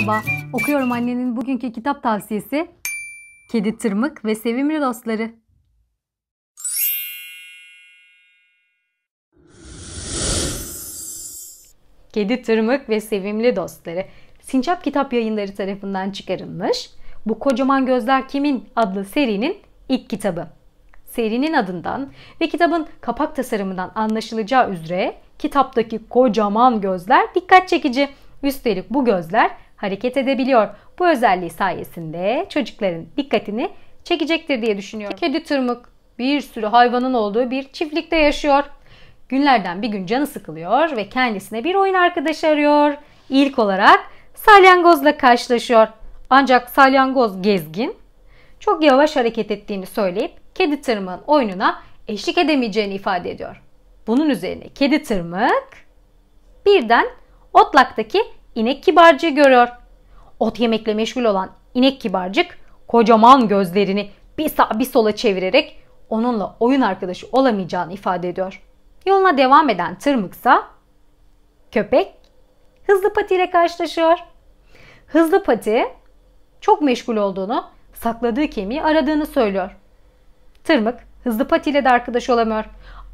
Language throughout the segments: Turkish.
Merhaba, okuyorum annenin bugünkü kitap tavsiyesi Kedi Tırmık ve Sevimli Dostları. Kedi Tırmık ve Sevimli Dostları Sincap Kitap Yayınları tarafından çıkarılmış Bu Kocaman Gözler Kimin adlı serinin ilk kitabı. Serinin adından ve kitabın kapak tasarımından anlaşılacağı üzere kitaptaki kocaman gözler dikkat çekici. Üstelik bu gözler hareket edebiliyor. Bu özelliği sayesinde çocukların dikkatini çekecektir diye düşünüyorum. Kedi tırmık bir sürü hayvanın olduğu bir çiftlikte yaşıyor. Günlerden bir gün canı sıkılıyor ve kendisine bir oyun arkadaşı arıyor. İlk olarak salyangozla karşılaşıyor. Ancak salyangoz gezgin çok yavaş hareket ettiğini söyleyip kedi tırmığın oyununa eşlik edemeyeceğini ifade ediyor. Bunun üzerine kedi tırmık birden otlaktaki inek kibarcığı görüyor. Ot yemekle meşgul olan inek kibarcık kocaman gözlerini bir sağa bir sola çevirerek onunla oyun arkadaşı olamayacağını ifade ediyor. Yoluna devam eden tırmıksa köpek hızlı pati ile karşılaşıyor. Hızlı pati çok meşgul olduğunu, sakladığı kemiği aradığını söylüyor. Tırmık hızlı pati ile de arkadaş olamıyor.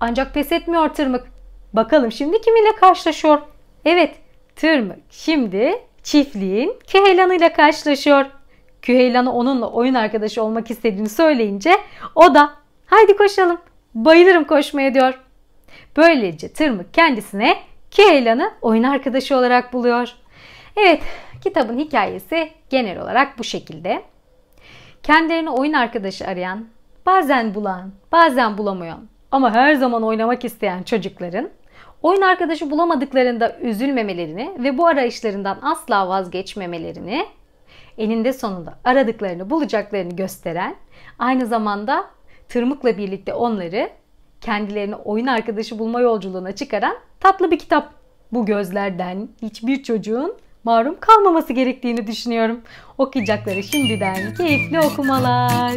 Ancak pes etmiyor tırmık. Bakalım şimdi kiminle karşılaşıyor? Evet, tırmık şimdi çiftliğin Küheylan'ıyla karşılaşıyor. Küheylan'ı onunla oyun arkadaşı olmak istediğini söyleyince o da haydi koşalım bayılırım koşmaya diyor. Böylece tırmık kendisine Küheylan'ı oyun arkadaşı olarak buluyor. Evet kitabın hikayesi genel olarak bu şekilde. Kendilerini oyun arkadaşı arayan, bazen bulan, bazen bulamayan ama her zaman oynamak isteyen çocukların oyun arkadaşı bulamadıklarında üzülmemelerini ve bu arayışlarından asla vazgeçmemelerini, eninde sonunda aradıklarını bulacaklarını gösteren, aynı zamanda tırmıkla birlikte onları kendilerini oyun arkadaşı bulma yolculuğuna çıkaran tatlı bir kitap. Bu gözlerden hiçbir çocuğun mahrum kalmaması gerektiğini düşünüyorum. Okuyacakları şimdiden keyifli okumalar.